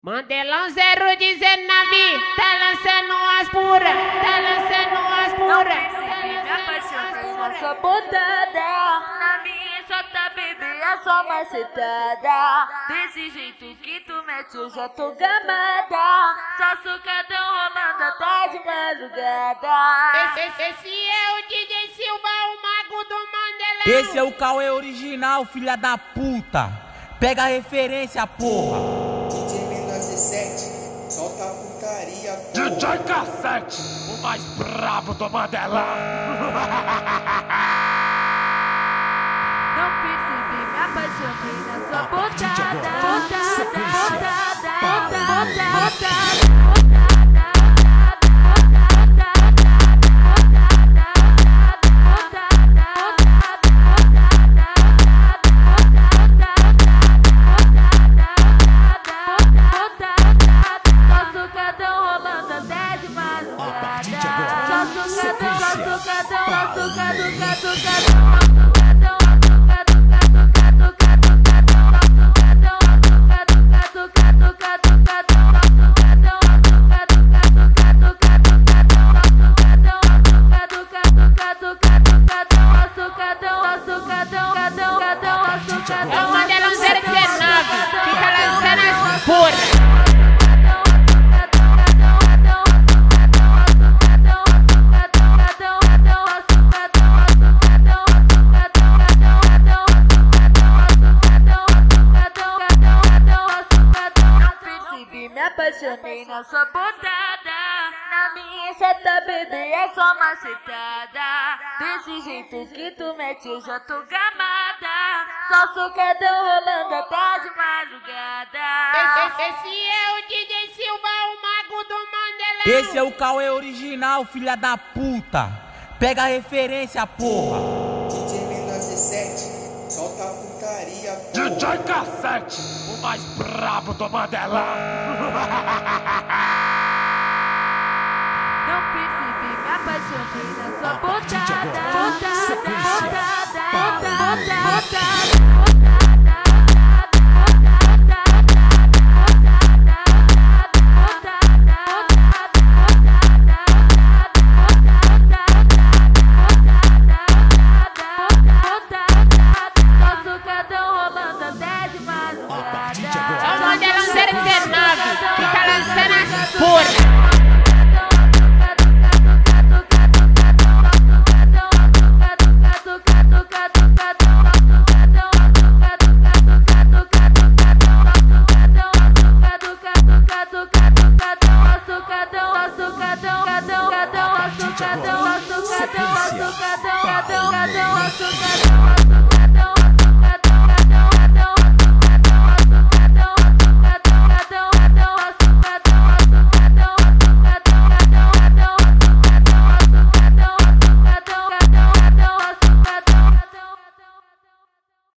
Mandelão 019, tá lançando as puras, tá lançando as puras. Me apaixonei nessa botada Na minha chota, baby, é só macetada Desse jeito que tu mete, eu já tô gamada Só sucadão rolando até de madrugada Esse, esse, esse é o DJ Silva, o mago do Mandelão. Esse é o Cauê original, filha da puta. Pega a referência, porra. A putaria, porra. DJ Cassete, o mais brabo do Mandelão. Não percebi, me apaixonei nessa botada Botada, botada, É o Apaixonei nessa botada Na minha chata, bebê, é só macetada Desse jeito que tu mete, eu já tô gamada Só sucadão rolando até de madrugada Esse, esse é o DJ Silva, o mago do Mandelão. Esse é o Cauê original, filha da puta. Pega a referência, porra. DJ menor 17, solta a putaria, porra. DJ Cassete, o mais brabo do Mandelão. Não percebi, me apaixonei nessa botada Botada, açucadão, açucadão, açucadão, açucadão, açucadão, açucadão, açucadão,